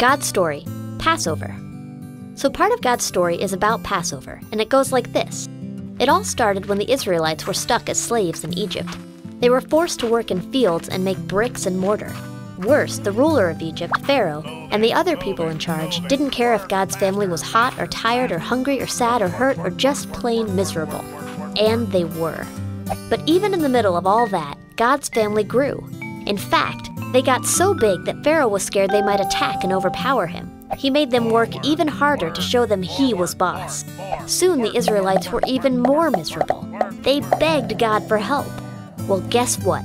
God's story Passover. So, part of God's story is about Passover, and it goes like this It all started when the Israelites were stuck as slaves in Egypt. They were forced to work in fields and make bricks and mortar. Worse, the ruler of Egypt, Pharaoh, and the other people in charge didn't care if God's family was hot or tired or hungry or sad or hurt or just plain miserable. And they were. But even in the middle of all that, God's family grew. In fact, they got so big that Pharaoh was scared they might attack and overpower him. He made them work even harder to show them he was boss. Soon the Israelites were even more miserable. They begged God for help. Well, guess what?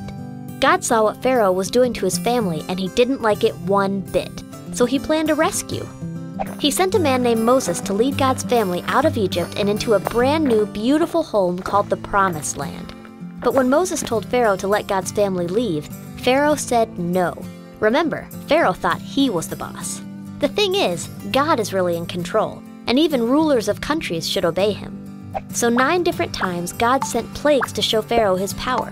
God saw what Pharaoh was doing to his family and he didn't like it one bit. So he planned a rescue. He sent a man named Moses to lead God's family out of Egypt and into a brand new, beautiful home called the Promised Land. But when Moses told Pharaoh to let God's family leave, Pharaoh said no. Remember, Pharaoh thought he was the boss. The thing is, God is really in control, and even rulers of countries should obey him. So, nine different times, God sent plagues to show Pharaoh his power.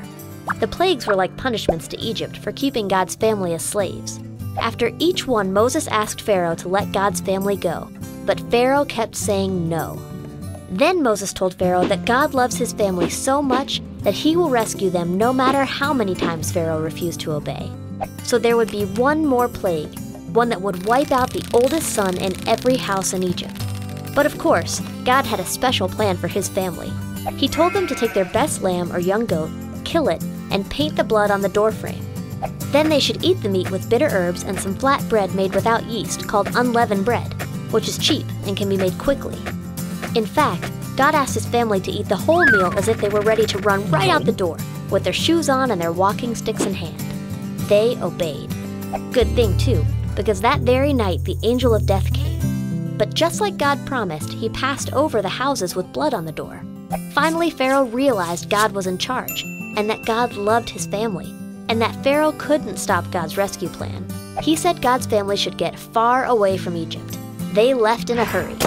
The plagues were like punishments to Egypt for keeping God's family as slaves. After each one, Moses asked Pharaoh to let God's family go, but Pharaoh kept saying no. Then Moses told Pharaoh that God loves his family so much that he will rescue them no matter how many times Pharaoh refused to obey. So there would be one more plague, one that would wipe out the oldest son in every house in Egypt. But of course, God had a special plan for his family. He told them to take their best lamb or young goat, kill it, and paint the blood on the doorframe. Then they should eat the meat with bitter herbs and some flat bread made without yeast called unleavened bread, which is cheap and can be made quickly. In fact, God asked his family to eat the whole meal as if they were ready to run right out the door, with their shoes on and their walking sticks in hand. They obeyed. Good thing, too, because that very night the angel of death came. But just like God promised, he passed over the houses with blood on the door. Finally, Pharaoh realized God was in charge, and that God loved his family, and that Pharaoh couldn't stop God's rescue plan. He said God's family should get far away from Egypt. They left in a hurry.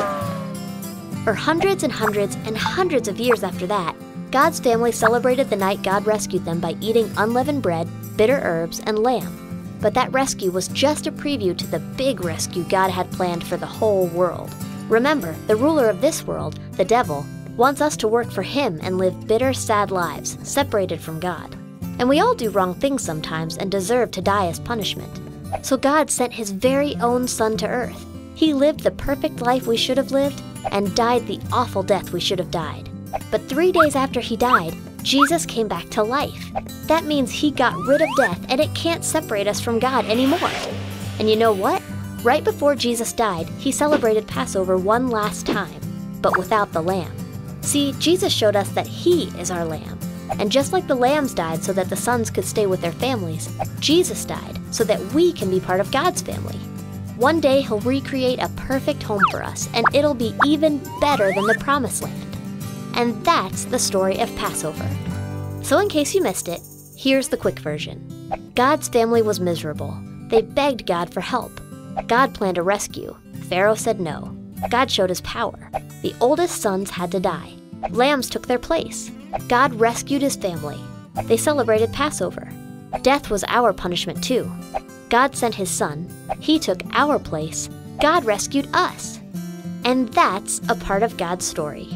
For hundreds and hundreds and hundreds of years after that, God's family celebrated the night God rescued them by eating unleavened bread, bitter herbs, and lamb. But that rescue was just a preview to the big rescue God had planned for the whole world. Remember, the ruler of this world, the devil, wants us to work for him and live bitter, sad lives, separated from God. And we all do wrong things sometimes and deserve to die as punishment. So God sent his very own son to earth. He lived the perfect life we should have lived and died the awful death we should have died. But three days after he died, Jesus came back to life. That means he got rid of death and it can't separate us from God anymore. And you know what? Right before Jesus died, he celebrated Passover one last time, but without the lamb. See, Jesus showed us that he is our lamb. And just like the lambs died so that the sons could stay with their families, Jesus died so that we can be part of God's family. One day he'll recreate a perfect home for us, and it'll be even better than the promised land. And that's the story of Passover. So, in case you missed it, here's the quick version God's family was miserable. They begged God for help. God planned a rescue. Pharaoh said no. God showed his power. The oldest sons had to die. Lambs took their place. God rescued his family. They celebrated Passover. Death was our punishment, too. God sent his son. He took our place. God rescued us. And that's a part of God's story.